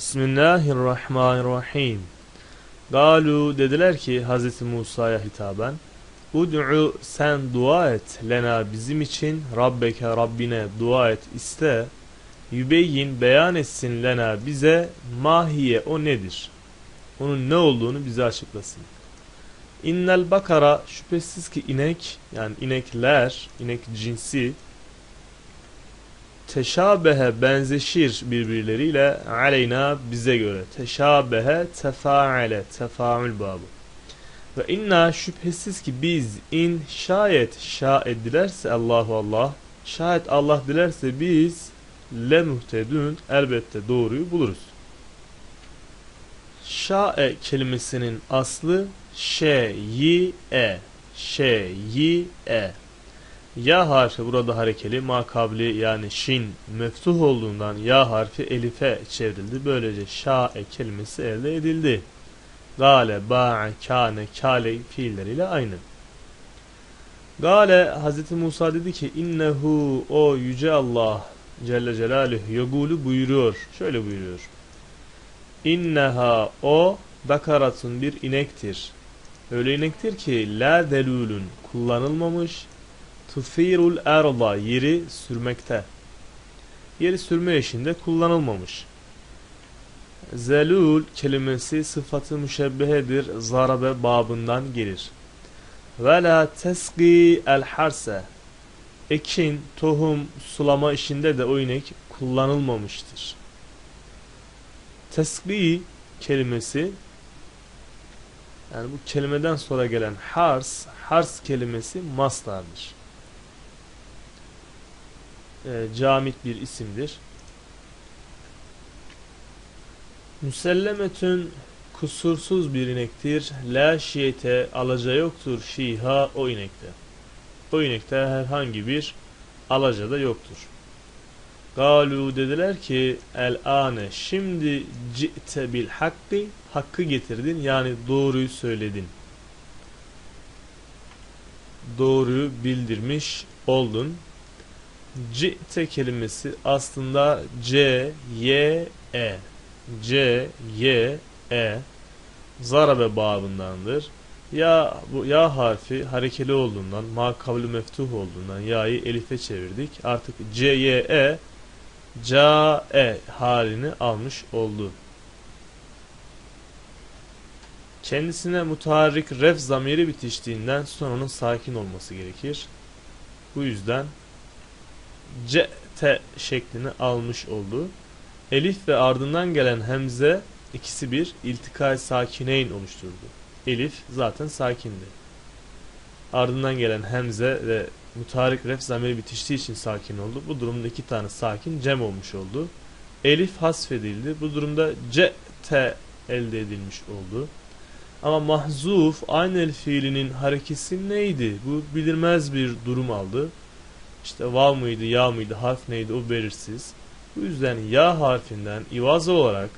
Bismillahirrahmanirrahim. Galu dediler ki Hz. Musa'ya hitaben Ud'u sen dua et lena bizim için Rabbeke Rabbine dua et iste Yübeyyin beyan etsin lena bize mahiye o nedir? Onun ne olduğunu bize açıklasın. İnnel bakara şüphesiz ki inek yani inekler, inek cinsi teşabehe benzeşir birbirleriyle aleyna bize göre. Teşabehe tefaale tefaül babı. Ve inna şüphesiz ki biz in şayet şayet dilerse Allahu Allah şayet Allah dilerse biz le muhtedün elbette doğruyu buluruz. Şa'e kelimesinin aslı şe-yi e. Şe-yi e. Ya harfi burada harekeli makabli yani şin meftuh olduğundan ya harfi elife çevrildi. Böylece şa'e kelimesi elde edildi. Gale, ba'a, kâne, kâle fiilleriyle aynı. Gale Hz. Musa dedi ki innehu o yüce Allah Celle Celaluhu yagulu buyuruyor. Şöyle buyuruyor. İnneha o bakaratun bir inektir. Öyle inektir ki la delulun kullanılmamış tufirul erda yeri sürmekte. Yeri sürme işinde kullanılmamış. Zelul kelimesi sıfatı müşebbehedir. Zarabe babından gelir. Ve la teski el harse ekin, tohum, sulama işinde de o inek kullanılmamıştır. Teski kelimesi yani bu kelimeden sonra gelen hars, hars kelimesi mastardır. E, camit bir isimdir. Müsellemetün kusursuz bir inektir. La şiyete alaca yoktur fiha o inekte. O inekte herhangi bir alaca da yoktur. Galu dediler ki el ane şimdi ci'te bil hakkı hakkı getirdin yani doğruyu söyledin. Doğruyu bildirmiş oldun. Ci'te kelimesi aslında C, Y, E. C, Y, E. Zarabe babındandır. Ya bu ya harfi harekeli olduğundan, ma kavlu meftuh olduğundan ya'yı elife çevirdik. Artık C, Y, E ca, e halini almış oldu. Kendisine mutaharrik ref zamiri bitiştiğinden sonranın sakin olması gerekir. Bu yüzden c, t şeklini almış oldu. Elif ve ardından gelen hemze ikisi bir iltikay sakineyn oluşturdu. Elif zaten sakindi. Ardından gelen hemze ve mutarik ref zamiri bitiştiği için sakin oldu. Bu durumda iki tane sakin cem olmuş oldu. Elif hasfedildi. Bu durumda c, t elde edilmiş oldu. Ama mahzuf aynı fiilinin harekesi neydi? Bu bilirmez bir durum aldı. İşte vav mıydı, ya mıydı, harf neydi o belirsiz. Bu yüzden ya harfinden ivaz olarak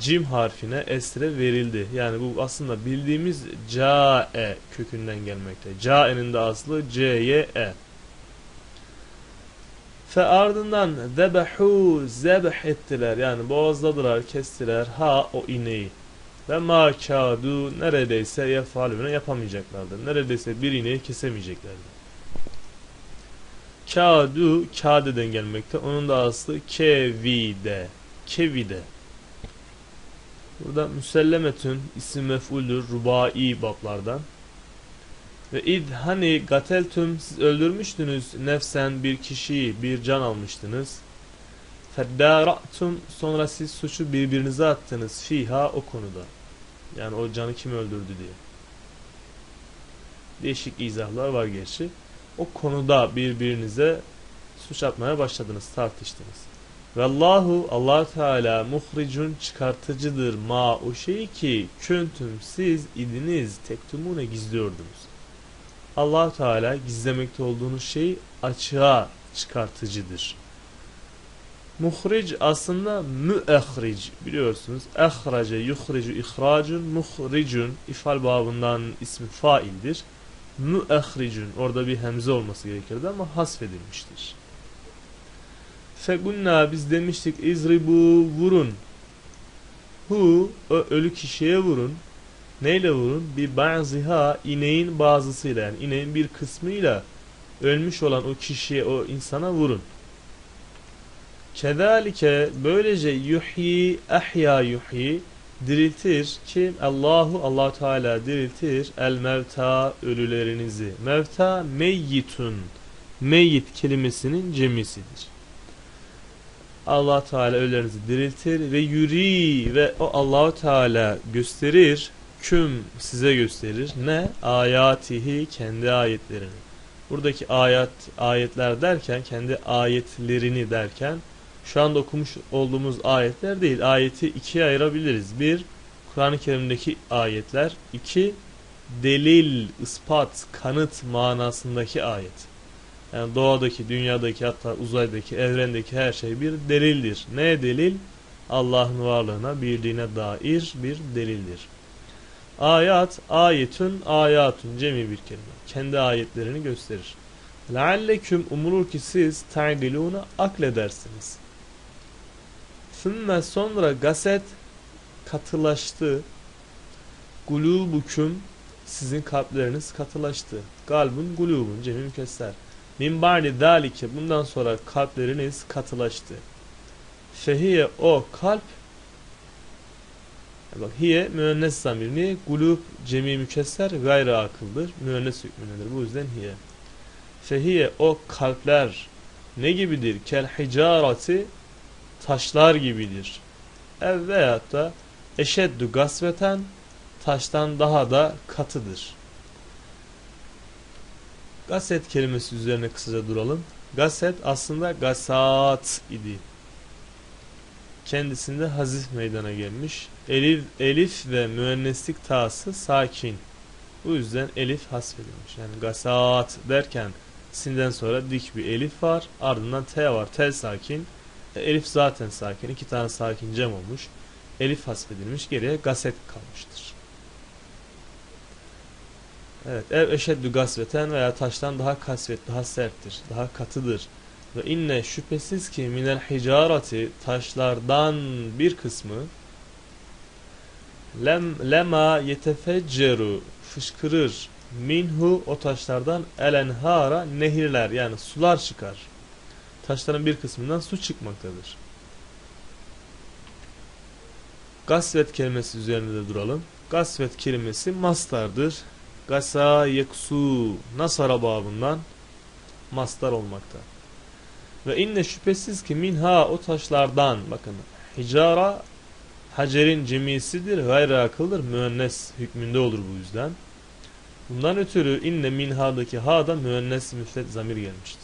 cim harfine esre verildi. Yani bu aslında bildiğimiz cae kökünden gelmekte. Cae'nin de aslı c-y-e. Fe ardından zebehu zebh ettiler. Yani boğazladılar, kestiler ha o ineği. Ve ma kâdu neredeyse yefalüne yapamayacaklardı. Neredeyse bir ineği kesemeyeceklerdi. Kâdu kâdeden gelmekte. Onun da aslı kevide. Kevide. Burada müsellemetün isim mef'uldür rubai bablardan. Ve id hani gateltüm siz öldürmüştünüz nefsen bir kişiyi bir can almıştınız. Feddâra'tum sonra siz suçu birbirinize attınız fiha o konuda. Yani o canı kim öldürdü diye. Değişik izahlar var gerçi. O konuda birbirinize suç atmaya başladınız, tartıştınız. Vallahu Allah Teala muhricun çıkartıcıdır ma o şeyi ki küntüm siz idiniz tektumune gizliyordunuz. Allah Teala gizlemekte olduğunuz şey açığa çıkartıcıdır. Muhric aslında müehric biliyorsunuz. Ehrace yuhricu ihracun muhricun ifal babından ismi faildir. Müehricun orada bir hemze olması gerekirdi ama hasfedilmiştir. Fegunna biz demiştik izribu vurun. hu o ölü kişiye vurun. Neyle vurun? Bir ba'ziha ineğin bazısıyla yani ineğin bir kısmıyla ölmüş olan o kişiye o insana vurun. Kedalike böylece yuhyi ahya yuhyi diriltir kim? Allahu Allah Teala diriltir el mevta ölülerinizi. Mevta meyyitun. Meyyit kelimesinin cemisidir. Allah Teala ölülerinizi diriltir ve yuri ve o Allahu Teala gösterir küm size gösterir ne ayatihi kendi ayetlerini. Buradaki ayet ayetler derken kendi ayetlerini derken şu anda okumuş olduğumuz ayetler değil. Ayeti ikiye ayırabiliriz. Bir, Kur'an-ı Kerim'deki ayetler. iki delil, ispat, kanıt manasındaki ayet. Yani doğadaki, dünyadaki hatta uzaydaki, evrendeki her şey bir delildir. Ne delil? Allah'ın varlığına, birliğine dair bir delildir. Ayat, ayetün, ayatun cemi bir kelime. Kendi ayetlerini gösterir. Lealleküm umulur ki siz ta'dilûne akledersiniz. Sümme sonra gaset katılaştı. Gulubuküm sizin kalpleriniz katılaştı. Galbun gulubun cemi mükesser. Min ba'di zalike bundan sonra kalpleriniz katılaştı. Fehiye o kalp Bak hiye müennes zamir. Niye? Gulub cemi mükesser gayrı akıldır. Müennes hükmündedir. Bu yüzden hiye. Fehiye o kalpler ne gibidir? Kel hicarati taşlar gibidir. Ev veyahut da eşeddü gasveten taştan daha da katıdır. Gaset kelimesi üzerine kısaca duralım. Gaset aslında gasat idi. Kendisinde hazif meydana gelmiş. Elif, elif ve müenneslik tası sakin. Bu yüzden elif hasfedilmiş. Yani gasat derken sinden sonra dik bir elif var. Ardından t var. T sakin. Elif zaten sakin. iki tane sakin cem olmuş. Elif hasfedilmiş. Geriye gaset kalmıştır. Evet. Ev eşeddü gasveten veya taştan daha kasvet, daha serttir. Daha katıdır. Ve inne şüphesiz ki minel hicarati taşlardan bir kısmı lem, lema yetefecceru fışkırır minhu o taşlardan elenhara nehirler yani sular çıkar. Taşların bir kısmından su çıkmaktadır. Gasvet kelimesi üzerinde de duralım. Gasvet kelimesi mastardır. Gasa yeksu nasara babından mastar olmakta. Ve inne şüphesiz ki minha o taşlardan bakın hicara hacerin cemisidir gayri akıldır müennes hükmünde olur bu yüzden. Bundan ötürü inne minha'daki ha'da müennes müfret zamir gelmiştir.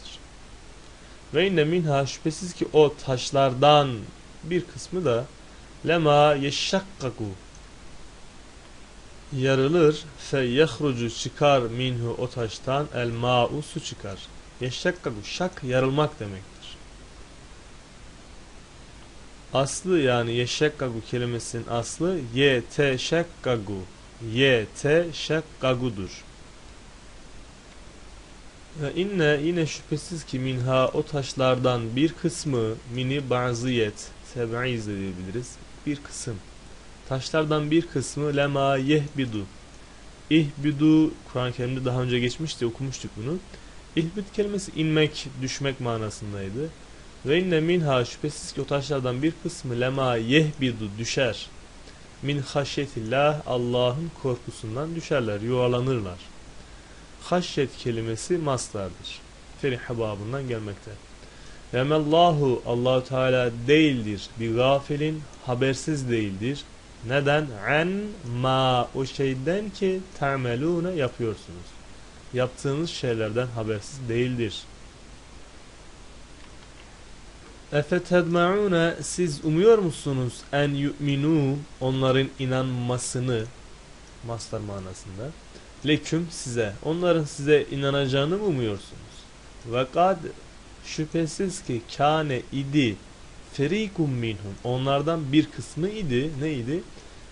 Ve inne minha şüphesiz ki o taşlardan bir kısmı da lema yeşşakkaku yarılır fe yehrucu çıkar minhu o taştan el ma'u su çıkar. Yeşşakkaku şak yarılmak demektir. Aslı yani yeşşakkaku kelimesinin aslı ye te Ve inne yine şüphesiz ki minha o taşlardan bir kısmı mini baziyet tebi'iz diyebiliriz. Bir kısım. Taşlardan bir kısmı lema yehbidu. İhbidu Kur'an-ı Kerim'de daha önce geçmişti okumuştuk bunu. İhbid kelimesi inmek, düşmek manasındaydı. Ve inne minha şüphesiz ki o taşlardan bir kısmı lema yehbidu düşer. Min haşyetillah Allah'ın korkusundan düşerler, yuvarlanırlar. Haşyet kelimesi maslardır. Ferihe babından gelmekte. Vemellahu Allahu Teala değildir. Bir gafilin habersiz değildir. Neden? En ma o şeyden ki temelune yapıyorsunuz. Yaptığınız şeylerden habersiz değildir. Efetedma'une siz umuyor musunuz en yu'minu onların inanmasını mastar manasında leküm size onların size inanacağını mı umuyorsunuz? Ve kad şüphesiz ki kâne idi ferikum minhum onlardan bir kısmı idi neydi?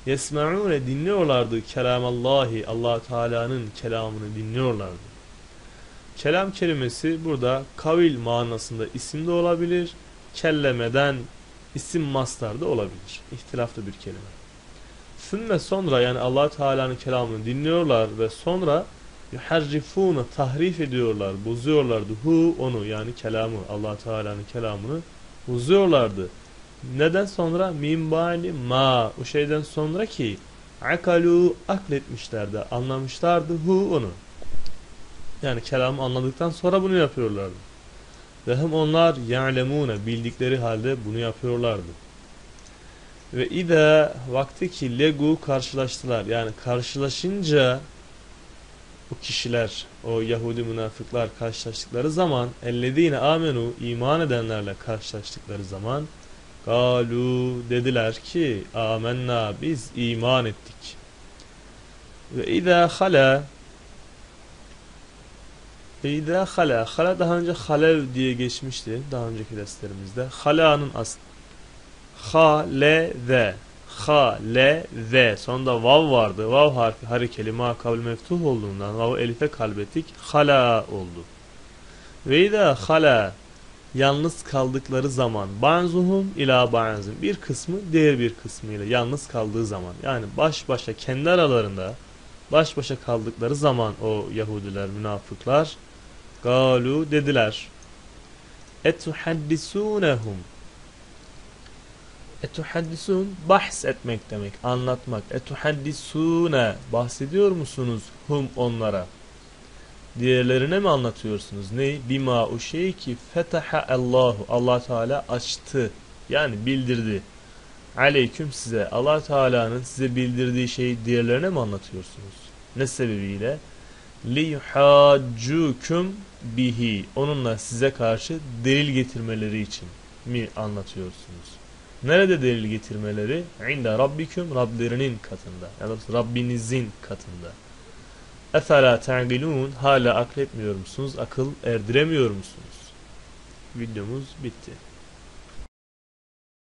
Yesma'une dinliyorlardı kelamallahi Allah Teala'nın kelamını dinliyorlardı. Kelam kelimesi burada kavil manasında isim de olabilir kellemeden isim mastar da olabilir. İhtilaflı bir kelime. Sümme sonra yani allah Teala'nın kelamını dinliyorlar ve sonra yuharrifûne tahrif ediyorlar, bozuyorlardı hu onu yani kelamı allah Teala'nın kelamını bozuyorlardı. Neden sonra minbali ma o şeyden sonra ki akalu akletmişlerdi, anlamışlardı hu onu. Yani kelamı anladıktan sonra bunu yapıyorlardı. Ve hem onlar ya'lemune bildikleri halde bunu yapıyorlardı. Ve ida vakti ki legu karşılaştılar. Yani karşılaşınca bu kişiler, o Yahudi münafıklar karşılaştıkları zaman ellezine amenu iman edenlerle karşılaştıkları zaman galu dediler ki amenna biz iman ettik. Ve ida hala ida hala hala daha önce halev diye geçmişti daha önceki derslerimizde. Hala'nın aslı ha le ve ha le ve sonunda vav vardı. Vav harfi harekeli ma kabul meftuh olduğundan vav elife kalbettik. Hala oldu. Ve ida hala yalnız kaldıkları zaman banzuhum ila banzun bir kısmı diğer bir kısmıyla yalnız kaldığı zaman yani baş başa kendi aralarında baş başa kaldıkları zaman o Yahudiler münafıklar galu dediler etuhaddisunehum etuhaddisun bahs etmek demek anlatmak etuhaddisune bahsediyor musunuz hum onlara diğerlerine mi anlatıyorsunuz? Ne? Bima o şey ki fetaha Allahu Allah Teala açtı. Yani bildirdi. Aleyküm size. Allah Teala'nın size bildirdiği şeyi diğerlerine mi anlatıyorsunuz? Ne sebebiyle? Li yuhaccukum bihi. Onunla size karşı delil getirmeleri için mi anlatıyorsunuz? Nerede delil getirmeleri? İnde rabbiküm Rablerinin katında. Yani Rabbinizin katında. Efela te'gilun hala akletmiyor musunuz? Akıl erdiremiyor musunuz? Videomuz bitti.